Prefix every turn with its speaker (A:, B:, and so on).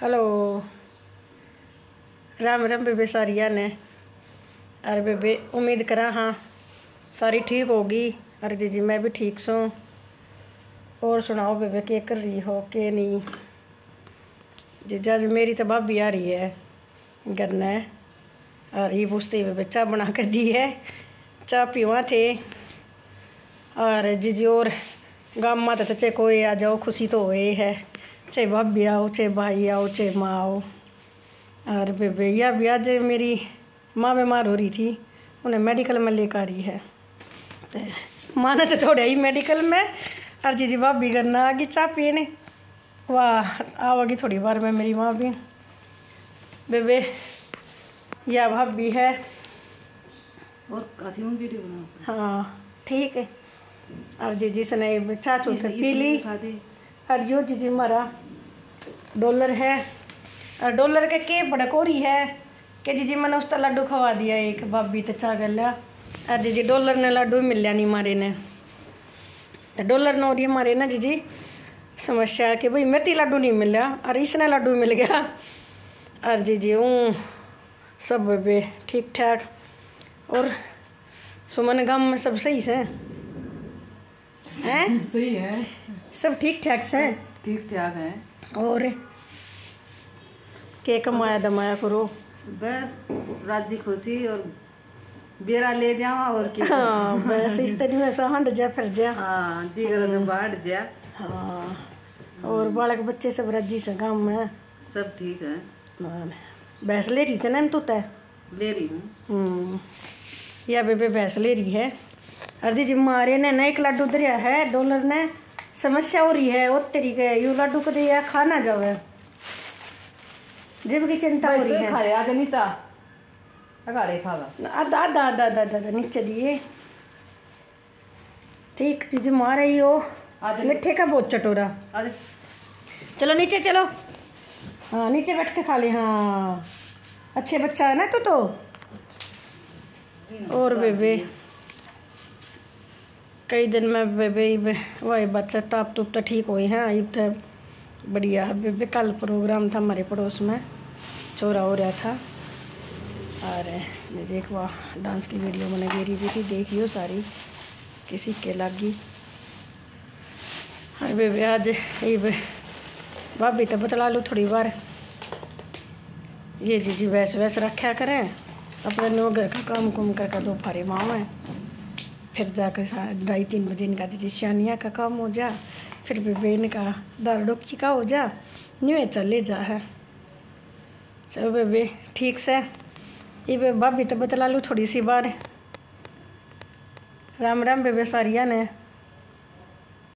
A: Hello. Ram Ram बेबे, सारिया ने। अरे बेबे, उम्मीद करा हाँ सारी ठीक होगी। अरे जी जी मैं भी ठीक सू। और सुनाओ बेबे के कर रही हो के नहीं जी जज मेरी तो भाभी आ रही है घर ने और ये पूछते बेबे चाय बना कर दी है चाय पीवा थे। और जी जी और गाँव में तो चाहे कोई आ जाओ खुशी तो हो है। चाहे भाभी आओ चाहे भाई आओ चाहे माँ आओ। और बेबे या भी आज मेरी माँ बीमार हो रही थी उन्हें मेडिकल में लेकर आ रही है। तो माँ ने तो छोड़ा ही मेडिकल में। और जी जी भाभी करना आ गई चाय पीने वाह आओगी थोड़ी बार में मेरी माँ भी। बेबे या भाभी है।
B: और काफ़ी वीडियो बनाओ
A: हाँ ठीक है। और जी जी सने चाचू से पी ली। और यो जी जी हमारा डॉलर है और डॉलर के के बड़कोरी है कि जी जी मैंने उसका लड्डू खवा दिया एक भाभी तो चा कर लिया और जी जी डॉलर ने लड्डू मिल लिया नहीं मारे ने। तो डॉलर ने और ये मारे ना जी जी समस्या कि भाई मेरे लड्डू नहीं मिला और इसने लड्डू मिल गया। और जी जी ऊँ सब बे ठीक ठाक। और सुमन गाँव में सब सही से। हैं?
B: सही है।
A: सब ठीक ठाक से
B: ठीक ठाक है।
A: और के कमाया दमाया करो।
B: बस राज़ी खुशी और बेरा ले जावा और क्या
A: हाँ बस इस तरह से हंड जा फिर जा।
B: हाँ जी करो तो बाढ़ जा।
A: हाँ और बालक बच्चे सब रज़ी से गाँव में
B: सब ठीक है।
A: हाँ, भैंस ले रही थी ना तू तय
B: ले रही हूँ।
A: हम्म, या बेबे भैंस ले रही है? अर्जी जी मारे ने ना एक लड्डू दरिया है डॉलर ने। समस्या हो रही है वो तरीके यू लड्डू को दिया खा ना जावे। जीव की चिंता हो रही है
B: खा ले नीचा अगाड़े खावा
A: आधा आधा आधा आधा नीचे दिए। ठीक मार रही हो। मिठे का बहुत चटोरा। चलो नीचे चलो। हाँ नीचे बैठ के खा ले हाँ। अच्छे बच्चा है ना तू तो? और बेबे। कई दिन में बेबे वही बच्चा, ताप तुप तो ठीक हुई, है अब तो बढ़िया है बेबे कल प्रोग्राम था हमारे पड़ोस में, चोरा हो रहा था, और मुझे एक वह डांस की वीडियो मैंने गेरी भी थी देखियो सारी, किसी के लागी। अरे बेबे आज, ये भाभी तो बतला लूँ थोड़ी बार। ये जी जी, वैस वैस रखा करें, अपने नो घर का काम कुम करके दोपहर माँ में फिर जाकर ढाई तीन बजे इनका जी शानिया का काम हो जा, फिर बेबेन का दाल डोकी का हो जा न्यू चले जा है। चलो बेबे, ठीक से? ये भाभी तो चला लूँ थोड़ी सी बार राम राम बेबे, सारिया ने।